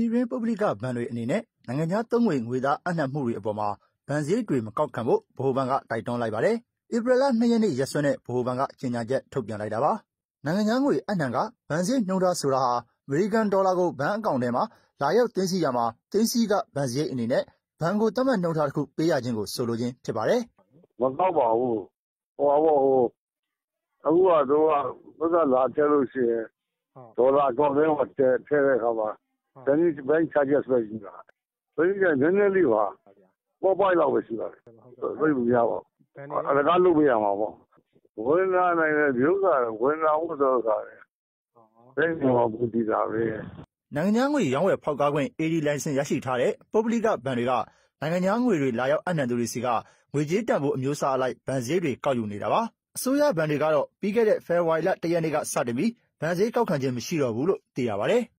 ပြည်တွင်း ပုဂ္ဂလိကဘဏ်တွေအနေနဲ့ နိုင်ငံခြားသုံးငွေ ငွေသားအပ်နှံမှုတွေအပေါ်မှာ ဘဏ်စရိတ်တွေ မကောက်ခံဖို့ ဗဟိုဘဏ်က တိုက်တွန်းလိုက်ပါတယ်။ဧပြီလ ၂ ရက်နေ့ ရက်စွဲနဲ့ ဗဟိုဘဏ်က ကြေညာချက် ထုတ်ပြန်လိုက်တာပါ။နိုင်ငံခြားငွေအပ်နှံခ ဘဏ်စရိတ်နှုန်းထားဆိုတာဟာ အမေရိကန်ဒေါ်လာကို ဘဏ်အကောင့်ထဲမှာ လာရောက်သိမ်းဆည်းရာမှာ သိမ်းဆည်းခ ဘဏ်စရိတ်အနေနဲ့ ဘဏ်ကို သတ်မှတ်နှုန်းထားတခု ပေးရခြင်းကို ဆိုလိုခြင်း ဖြစ်ပါတယ်။“မကောက်ပါဘူး။အခုက သူတို့က ပိုက်ဆံလာထည့်လို့ရှိရင် ဒေါ်လာအကောင့်ထဲမှာ ထည့်တဲ့အခါမှာ bank charges ပဲရှိတာ။သိမ်းဆည်းခနည်းနည်းလေးပါ။ပေါ့ပွိုင့်လောက်ပဲရှိပါတယ်။သိပ်မများပါဘူး။အလကားလုပ်ပေးရမှာပေါ့။ဝင်လာနိုင်တယ်။ဒီဥစ္စာကဝင်လာဖို့ဆိုတာ bank တွေပေါ်မူတည်တာပဲ။”နိုင်ငံခြားငွေရောင်းဝယ်ဖောက်ကားခွင့် AD လိုင်စင်ရရှိထားတဲ့ပုဂ္ဂလိကဘဏ်တွေကနိုင်ငံခြားငွေတွေလာရောက်အပ်နှံသူတွေဆီကငွေကြေးတန်ဖိုးအမျိုးအစားအလိုက်ဘဏ်စရိတ်တွေကောက်ယူနေတာပါ။အစိုးရဘဏ်တွေကတော့ပြီးခဲ့တဲ့ဖေဖော်ဝါရီလ၁ရက်နေ့ကစတင်ပြီးဘဏ်စရိတ်ကောက်ခံခြင်းမရှိတော့ဘူးလို့သိရပါတယ်။